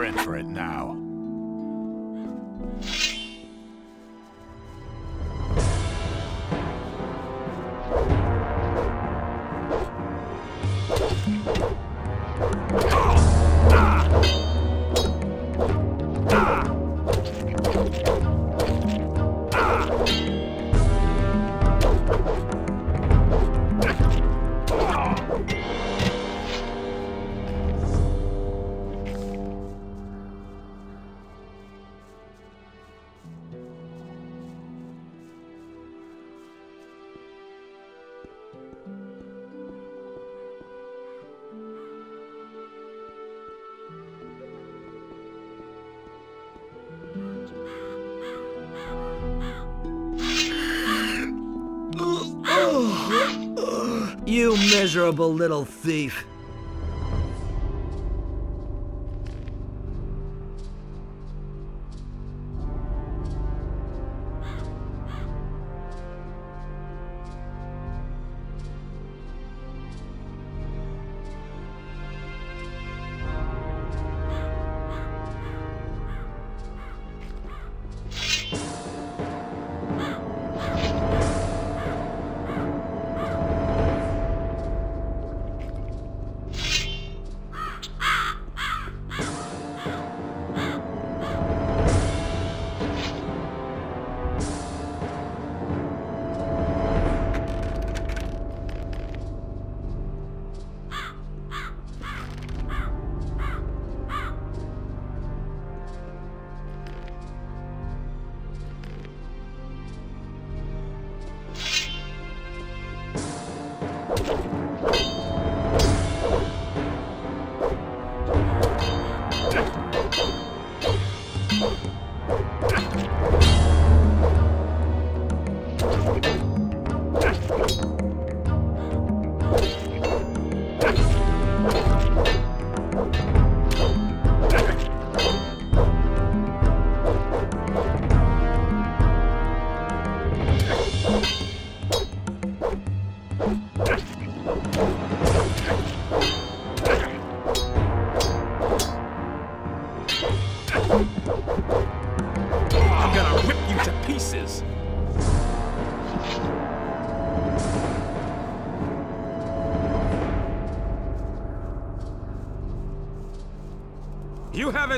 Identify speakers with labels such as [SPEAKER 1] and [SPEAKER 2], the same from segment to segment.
[SPEAKER 1] You're in for it now.
[SPEAKER 2] Miserable little thief.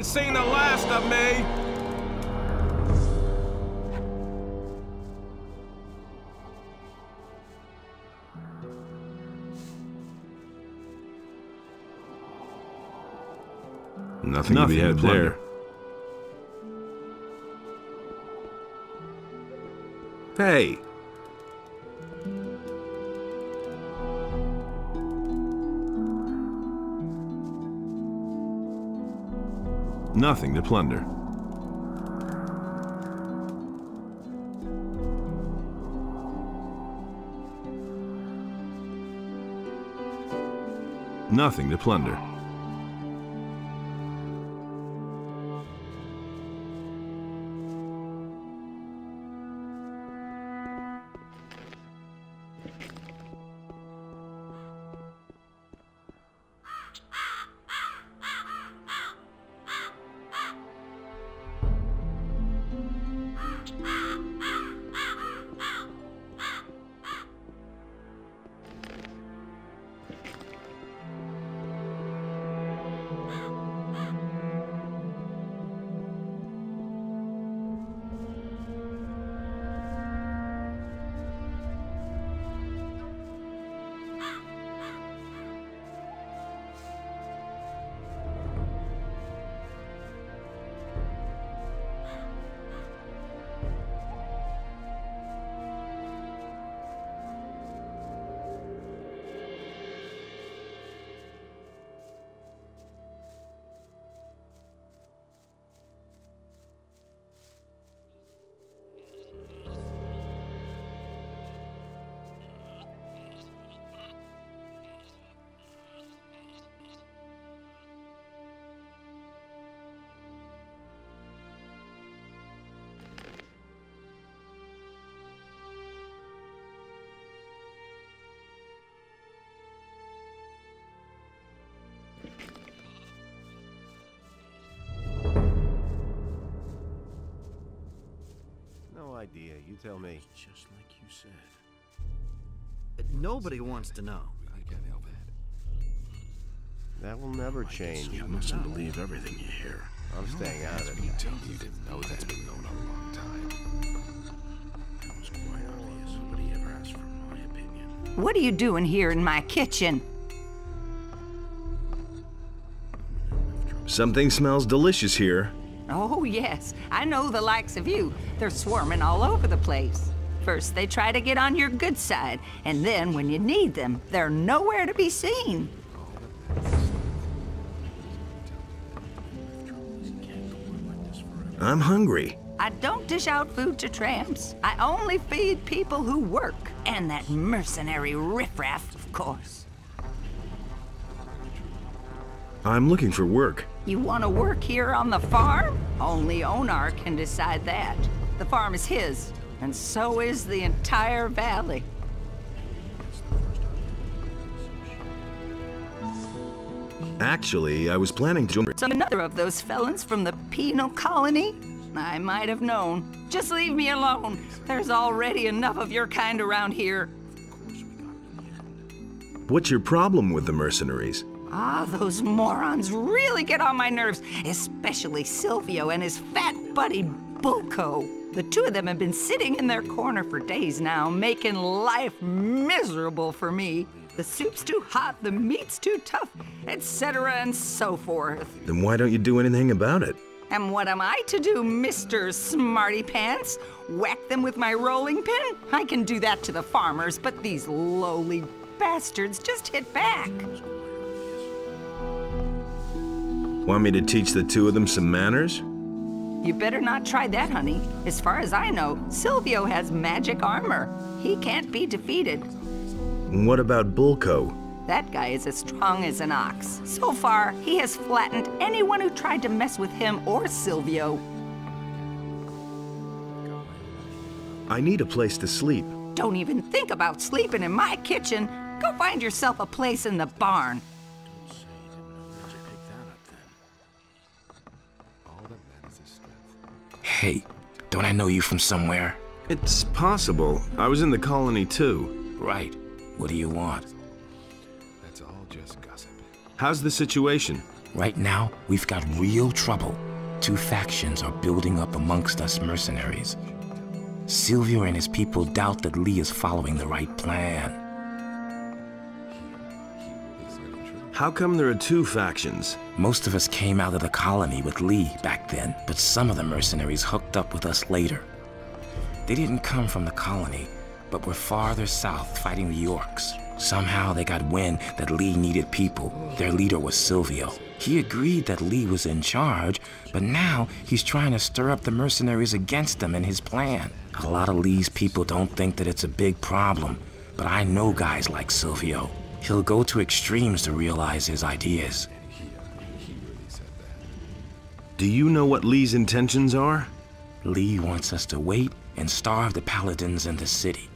[SPEAKER 3] Haven't seen the last of me!
[SPEAKER 4] Nothing,
[SPEAKER 5] Nothing
[SPEAKER 4] to be had there. Nothing to plunder. Nothing to plunder.
[SPEAKER 6] Idea. You tell me.
[SPEAKER 7] Just like you said.
[SPEAKER 1] Nobody wants to know.
[SPEAKER 7] I can't help it.
[SPEAKER 6] That will never change.
[SPEAKER 7] You mustn't believe everything you hear.
[SPEAKER 6] I'm staying out of it.
[SPEAKER 7] You tell you didn't know that's been known a long time. That was quite obvious. Nobody ever asked for my opinion.
[SPEAKER 8] What are you doing here in my kitchen?
[SPEAKER 4] Something smells delicious here.
[SPEAKER 8] Oh, yes. I know the likes of you. They're swarming all over the place. First, they try to get on your good side, and then when you need them, they're nowhere to be seen.
[SPEAKER 4] I'm hungry.
[SPEAKER 8] I don't dish out food to tramps. I only feed people who work. And that mercenary riffraff, of course.
[SPEAKER 4] I'm looking for work.
[SPEAKER 8] You want to work here on the farm? Only Onar can decide that. The farm is his, and so is the entire valley.
[SPEAKER 4] Actually, I was planning to join.
[SPEAKER 8] So another of those felons from the penal colony? I might have known. Just leave me alone. There's already enough of your kind around here.
[SPEAKER 4] What's your problem with the mercenaries?
[SPEAKER 8] Ah, those morons really get on my nerves, especially Silvio and his fat buddy Bullco. The two of them have been sitting in their corner for days now, making life miserable for me. The soup's too hot, the meat's too tough, etc., and so forth.
[SPEAKER 4] Then why don't you do anything about it?
[SPEAKER 8] And what am I to do, Mr. Smarty Pants? Whack them with my rolling pin? I can do that to the farmers, but these lowly bastards just hit back.
[SPEAKER 4] Want me to teach the two of them some manners?
[SPEAKER 8] You better not try that, honey. As far as I know, Silvio has magic armor. He can't be defeated.
[SPEAKER 4] And what about Bullco?
[SPEAKER 8] That guy is as strong as an ox. So far, he has flattened anyone who tried to mess with him or Silvio.
[SPEAKER 4] I need a place to sleep.
[SPEAKER 8] Don't even think about sleeping in my kitchen. Go find yourself a place in the barn.
[SPEAKER 2] Hey, don't I know you from somewhere?
[SPEAKER 9] It's possible. I was in the colony too.
[SPEAKER 2] Right. What do you want?
[SPEAKER 7] That's all just gossip.
[SPEAKER 9] How's the situation?
[SPEAKER 2] Right now, we've got real trouble. Two factions are building up amongst us mercenaries. Silvio and his people doubt that Lee is following the right plan.
[SPEAKER 9] How come there are two factions?
[SPEAKER 2] Most of us came out of the colony with Lee back then, but some of the mercenaries hooked up with us later. They didn't come from the colony, but were farther south fighting the orcs. Somehow they got wind that Lee needed people. Their leader was Silvio. He agreed that Lee was in charge, but now he's trying to stir up the mercenaries against him and his plan. A lot of Lee's people don't think that it's a big problem, but I know guys like Silvio. He'll go to extremes to realize his ideas.
[SPEAKER 9] Do you know what Lee's intentions are?
[SPEAKER 2] Lee wants us to wait and starve the paladins in the city.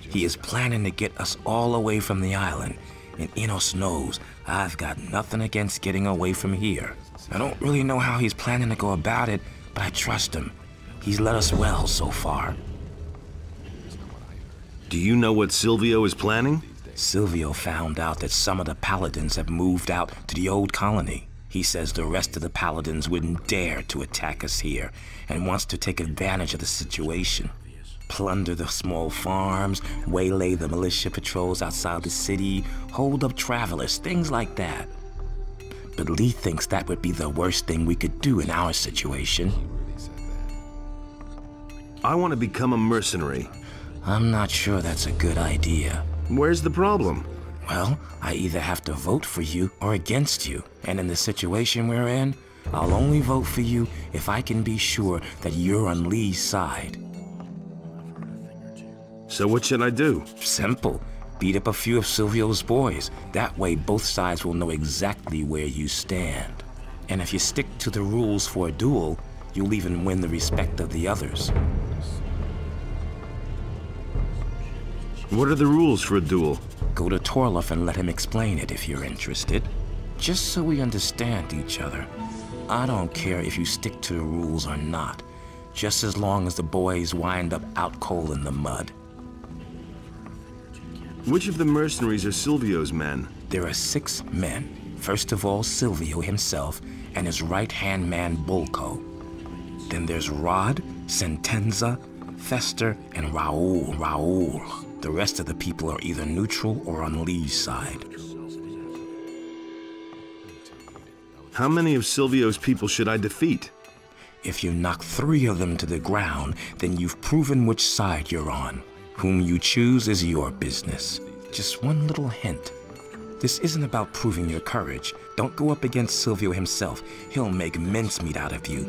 [SPEAKER 2] He is planning to get us all away from the island, and Innos knows I've got nothing against getting away from here. I don't really know how he's planning to go about it, but I trust him. He's led us well so far.
[SPEAKER 9] Do you know what Silvio is planning?
[SPEAKER 2] Silvio found out that some of the paladins have moved out to the old colony. He says the rest of the paladins wouldn't dare to attack us here and wants to take advantage of the situation. Plunder the small farms, waylay the militia patrols outside the city, hold up travelers, things like that. But Lee thinks that would be the worst thing we could do in our situation.
[SPEAKER 9] I want to become a mercenary.
[SPEAKER 2] I'm not sure that's a good idea.
[SPEAKER 9] Where's the problem?
[SPEAKER 2] Well, I either have to vote for you or against you. And in the situation we're in, I'll only vote for you if I can be sure that you're on Lee's side.
[SPEAKER 9] So what should I do?
[SPEAKER 2] Simple. Beat up a few of Silvio's boys. That way both sides will know exactly where you stand. And if you stick to the rules for a duel, you'll even win the respect of the others.
[SPEAKER 9] What are the rules for a duel?
[SPEAKER 2] Go to Torlof and let him explain it if you're interested. Just so we understand each other. I don't care if you stick to the rules or not. just as long as the boys wind up out cold in the mud.
[SPEAKER 9] Which of the mercenaries are Silvio's men?
[SPEAKER 2] There are six men. First of all, Silvio himself and his right-hand man, Bullco. Then there's Rod, Sentenza, Fester, and Raoul. Raoul. The rest of the people are either neutral or on Lee's side.
[SPEAKER 9] How many of Silvio's people should I defeat?
[SPEAKER 2] If you knock three of them to the ground, then you've proven which side you're on. Whom you choose is your business. Just one little hint. This isn't about proving your courage. Don't go up against Silvio himself. He'll make mincemeat out of you.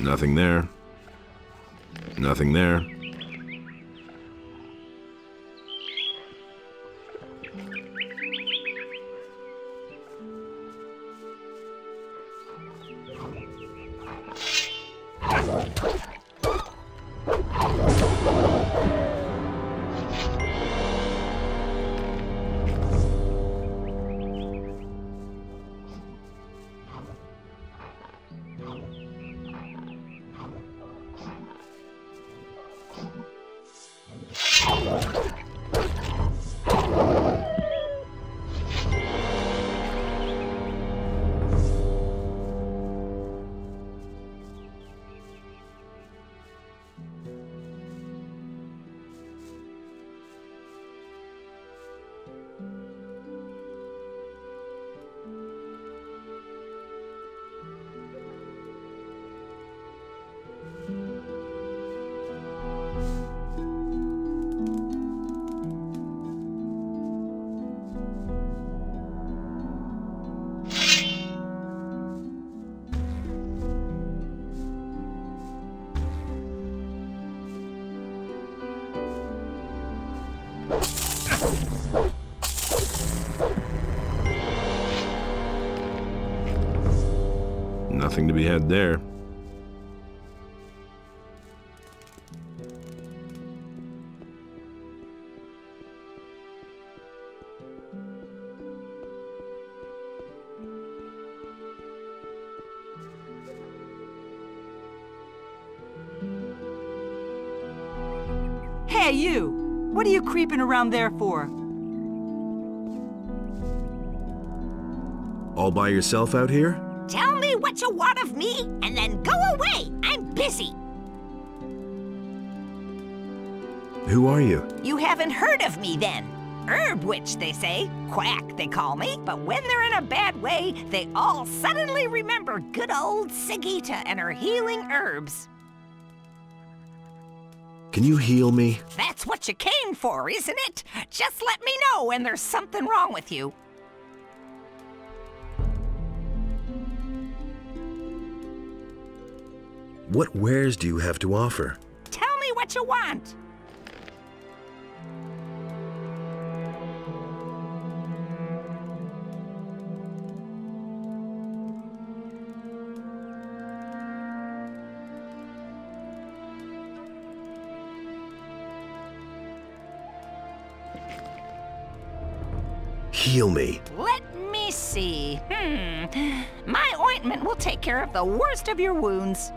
[SPEAKER 9] Nothing there. Nothing there.
[SPEAKER 10] Had there.
[SPEAKER 11] Hey, you! What are you creeping around there for?
[SPEAKER 4] All by yourself out here?
[SPEAKER 8] What you want of me, and then go away. I'm busy.
[SPEAKER 4] Who are you?
[SPEAKER 8] You haven't heard of me then. Herb witch, they say. Quack, they call me. But when they're in a bad way, they all suddenly remember good old Sagitta and her healing herbs.
[SPEAKER 4] Can you heal me?
[SPEAKER 8] That's what you came for, isn't it? Just let me know when there's something wrong with you.
[SPEAKER 4] What wares do you have to offer?
[SPEAKER 8] Tell me what you want.
[SPEAKER 4] Heal me.
[SPEAKER 8] Let me see. Hmm. My ointment will take care of the worst of your wounds.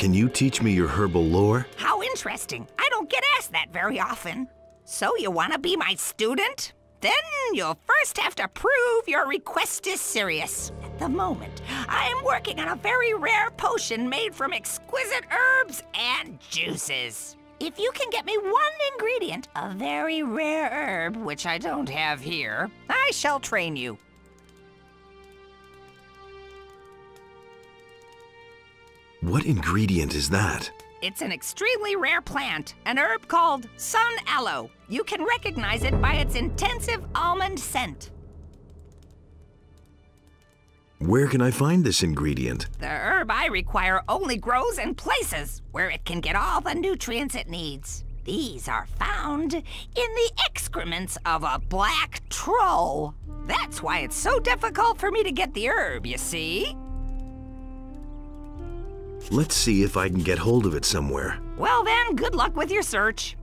[SPEAKER 4] Can you teach me your herbal lore?
[SPEAKER 8] How interesting. I don't get asked that very often. So you want to be my student? Then you'll first have to prove your request is serious. At the moment, I am working on a very rare potion made from exquisite herbs and juices. If you can get me one ingredient, a very rare herb, which I don't have here, I shall train you.
[SPEAKER 4] What ingredient is that?
[SPEAKER 11] It's an extremely rare plant, an herb called sun aloe. You can recognize it by its intensive almond scent.
[SPEAKER 4] Where can I find this ingredient?
[SPEAKER 11] The herb I require only grows in places where it can get all the nutrients it needs.
[SPEAKER 8] These are found in the excrements of a black troll.
[SPEAKER 11] That's why it's so difficult for me to get the herb, you see?
[SPEAKER 4] Let's see if I can get hold of it somewhere.
[SPEAKER 11] Well then, good luck with your search.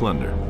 [SPEAKER 10] Plunder.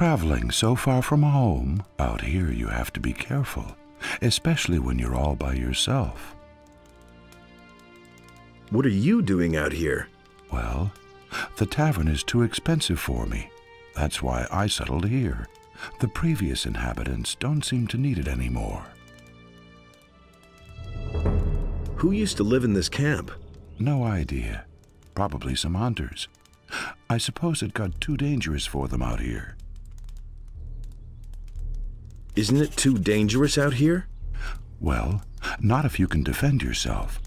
[SPEAKER 5] Traveling so far from home, out here you have to be careful, especially when you're all by yourself.
[SPEAKER 4] What are you doing out here?
[SPEAKER 5] Well, the tavern is too expensive for me. That's why I settled here. The previous inhabitants don't seem to need it anymore.
[SPEAKER 4] Who used to live in this camp?
[SPEAKER 5] No idea. Probably some hunters. I suppose it got too dangerous for them out here.
[SPEAKER 4] Isn't it too dangerous out here?
[SPEAKER 5] Well, not if you can defend yourself.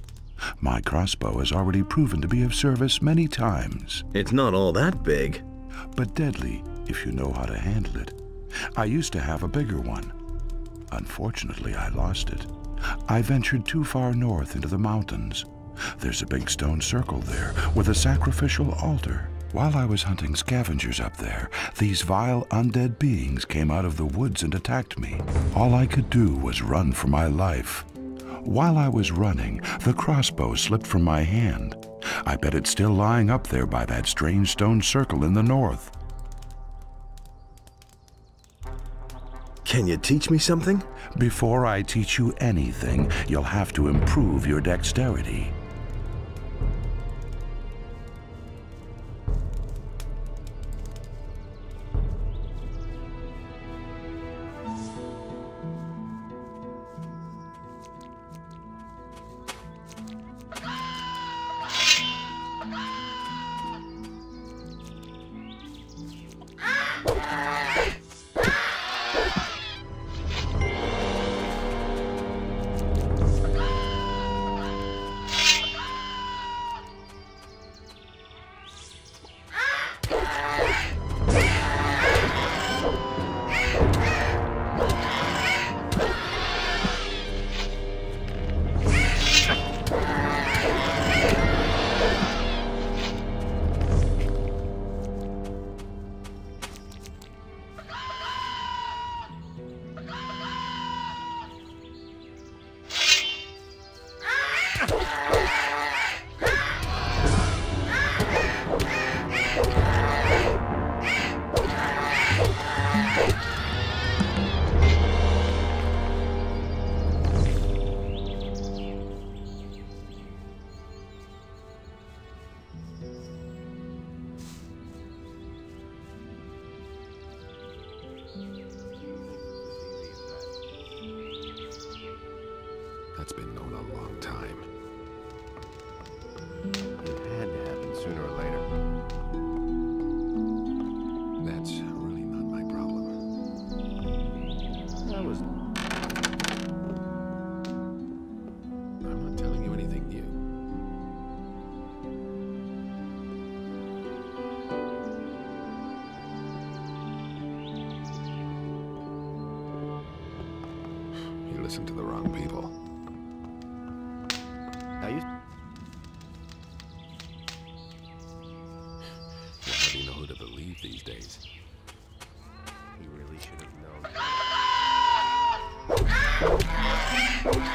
[SPEAKER 5] My crossbow has already proven to be of service many times.
[SPEAKER 4] It's not all that big.
[SPEAKER 5] But deadly if you know how to handle it. I used to have a bigger one. Unfortunately, I lost it. I ventured too far north into the mountains. There's a big stone circle there with a sacrificial altar. While I was hunting scavengers up there, these vile undead beings came out of the woods and attacked me. All I could do was run for my life. While I was running, the crossbow slipped from my hand. I bet it's still lying up there by that strange stone circle in the north.
[SPEAKER 4] Can you teach me something?
[SPEAKER 5] Before I teach you anything, you'll have to improve your dexterity.
[SPEAKER 7] Oh, my
[SPEAKER 4] God.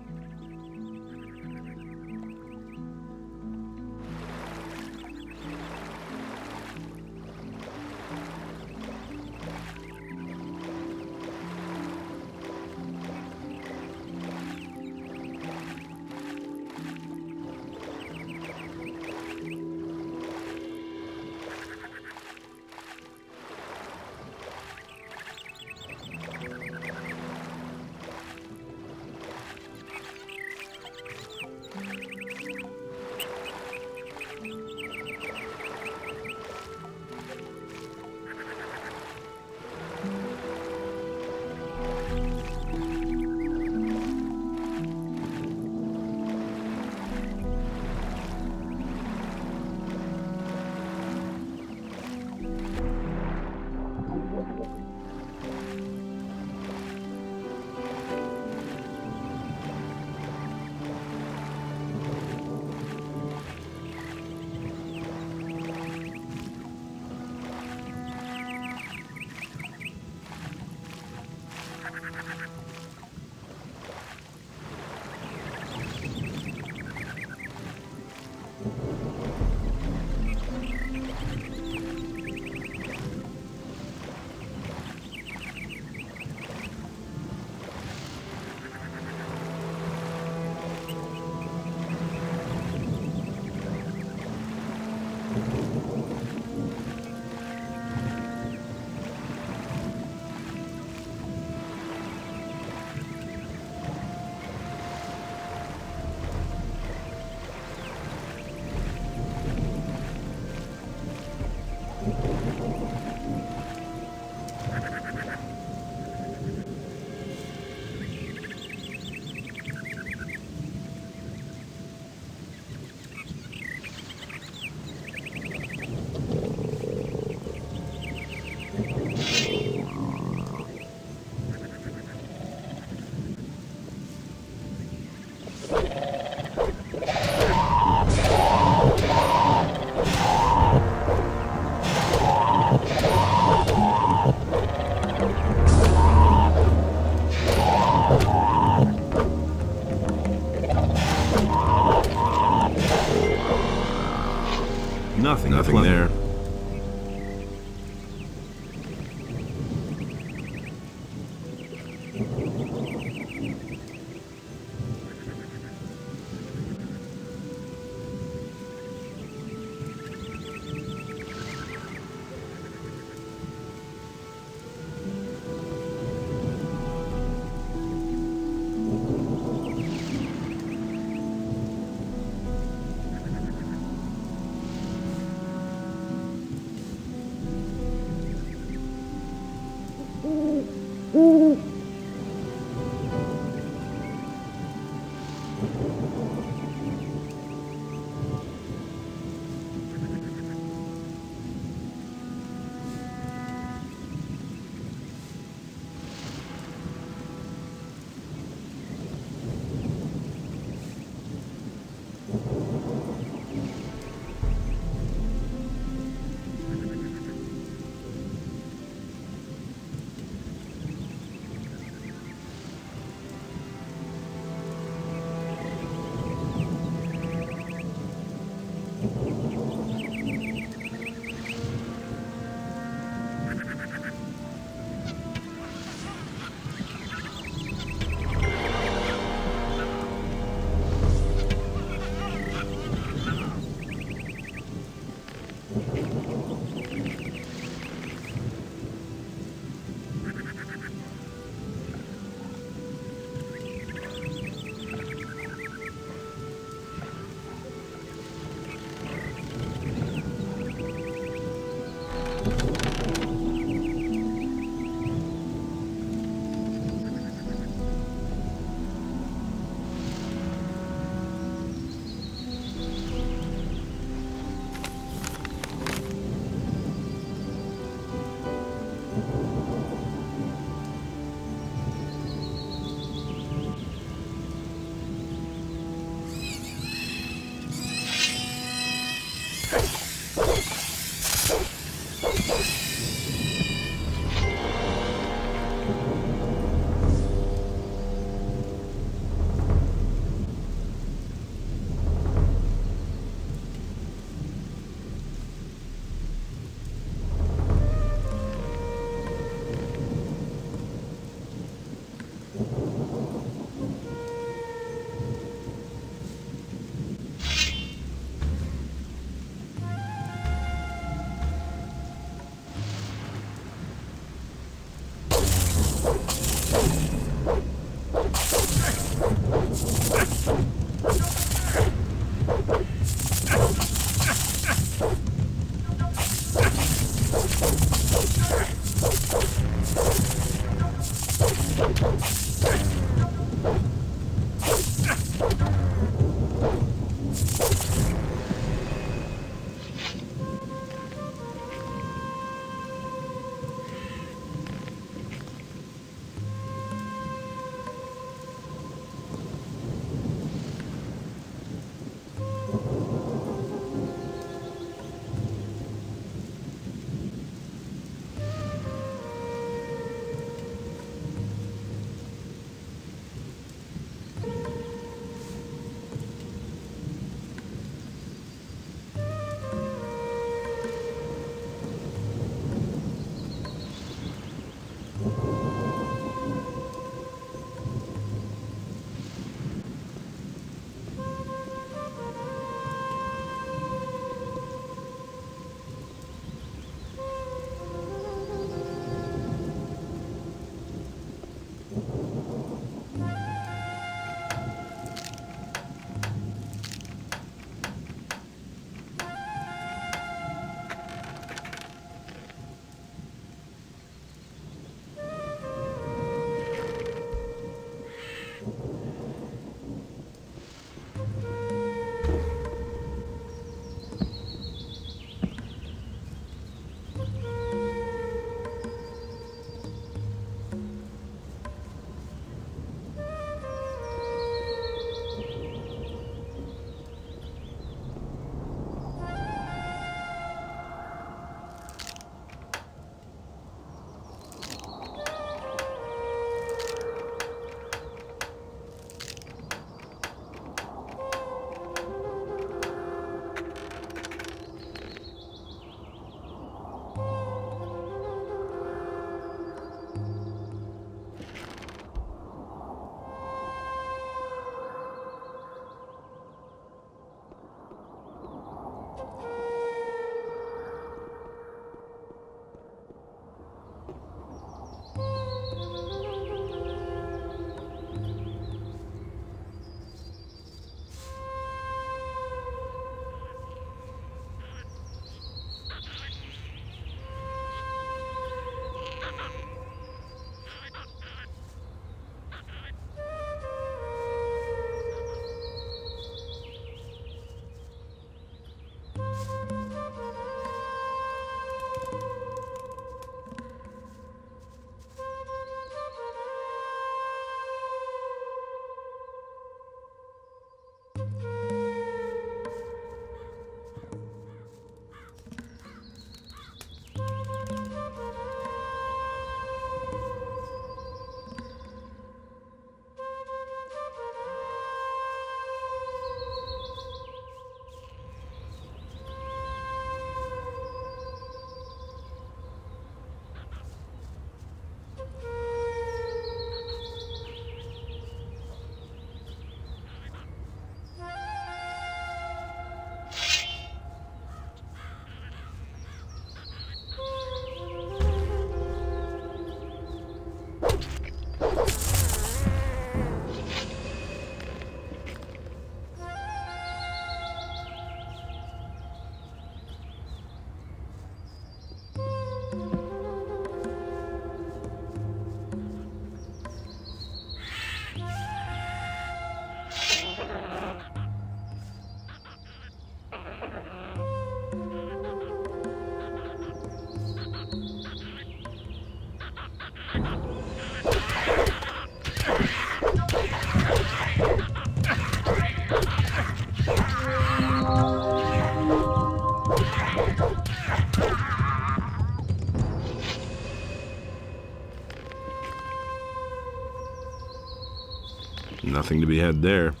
[SPEAKER 4] Nothing to be had there.